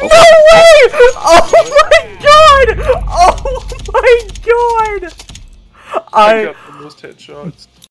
No way! Oh my god! Oh my god! I I got the most headshots.